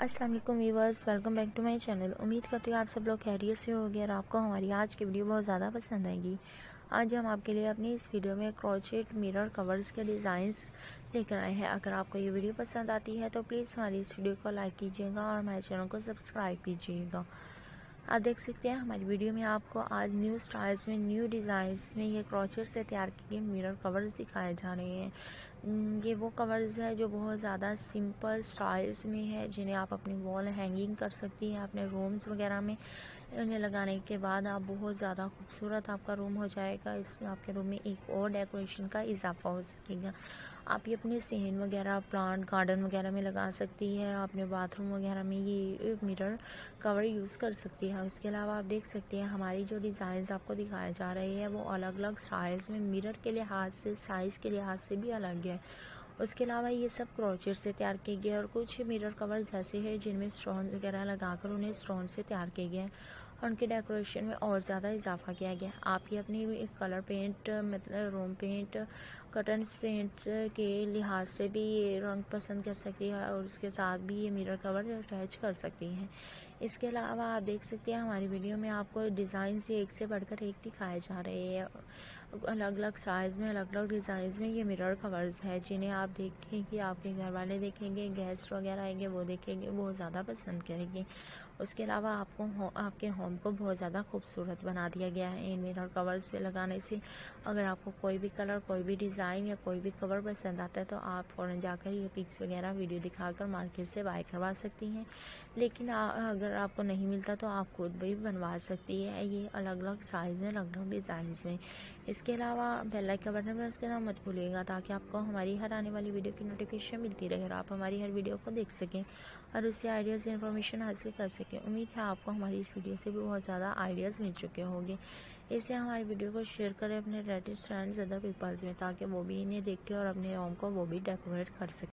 अस्सलाम वालेकुम viewers welcome back to my channel उम्मीद करती हूँ आप सब लोग खैरियत से होगी और आपको हमारी आज की वीडियो बहुत ज़्यादा पसंद आएगी। आज हम आपके लिए अपनी इस वीडियो में क्रोचेट मिरर कवर्स के डिज़ाइंस लेकर आए हैं। अगर आपको ये वीडियो पसंद आती है तो प्लीज़ हमारी इस वीडियो को लाइक कीजिएगा और हमारे चैनल को सब्सक्राइब कीजिएगा। आप देख सकते हैं, हमारी वीडियो में आपको आज न्यू स्टाइल्स में न्यू डिज़ाइंस में ये क्रोचेट से तैयार किए मिरर कवर्स दिखाए जा रहे हैं। ये वो कवर्स है जो बहुत ज़्यादा सिंपल स्टाइल्स में है, जिन्हें आप अपनी वॉल हैंगिंग कर सकती हैं, अपने रूम्स वगैरह में। इन्हें लगाने के बाद आप बहुत ज़्यादा खूबसूरत आपका रूम हो जाएगा, इसमें आपके रूम में एक और डेकोरेशन का इजाफा हो सकेगा। आप ये अपने सेहन वगैरह प्लांट गार्डन वगैरह में लगा सकती है अपने बाथरूम वगैरह में ये मिरर कवर यूज़ कर सकती है। उसके अलावा आप देख सकते हैं, हमारी जो डिज़ाइन आपको दिखाए जा रहे हैं, वो अलग अलग साइज़ में मिरर के लिहाज से साइज़ के लिहाज से भी अलग है। उसके अलावा ये सब क्रोचर से तैयार किए गए और कुछ मिरर कवर्स ऐसे हैं जिनमें स्टोन वगैरह लगाकर उन्हें स्टोन से तैयार किए गए और उनके डेकोरेशन में और ज़्यादा इजाफा किया गया आप ये अपनी कलर पेंट मतलब रूम पेंट कटन पेंट के लिहाज से भी ये रंग पसंद कर सकती है और उसके साथ भी ये मिरर कवर अटैच कर सकती हैं। इसके अलावा आप देख सकते हैं हमारी वीडियो में आपको डिज़ाइन भी एक से बढ़कर एक दिखाए जा रहे हैं। अलग अलग साइज़ में अलग अलग डिज़ाइन में ये मिरर कवर्स है जिन्हें आप देखेंगे आपके घर वाले देखेंगे गेस्ट वगैरह आएँगे वो देखेंगे वो ज़्यादा पसंद करेंगे। उसके अलावा आपको हो, आपके होम को बहुत ज़्यादा खूबसूरत बना दिया गया है इन मिरर कवर्स से लगाने से। अगर आपको कोई भी कलर कोई भी डिज़ाइन या कोई भी कवर पसंद आता है तो आप फ़ौरन जाकर ये पिक्स वगैरह वीडियो दिखाकर मार्केट से बाय करवा सकती हैं। लेकिन आ, अगर आपको नहीं मिलता तो आप खुद भी बनवा सकती है ये अलग अलग साइज़ में अलग अलग डिज़ाइन में इसके अलावा बेल लाइक का बटन प्रेस करना मत भूलिएगा ताकि आपको हमारी हर आने वाली वीडियो की नोटिफिकेशन मिलती रहे और आप हमारी हर वीडियो को देख सकें और उससे आइडियाज़ इन्फॉर्मेशन हासिल कर सकें। उम्मीद है आपको हमारी इस वीडियो से भी बहुत ज़्यादा आइडियाज़ मिल चुके होंगे। इसे हमारी वीडियो को शेयर करें अपने रिलेटिव फ्रेंड्स अदर पीपल्स में ताकि वो भी इन्हें देख के और अपने होम को वो भी डेकोरेट कर सकें।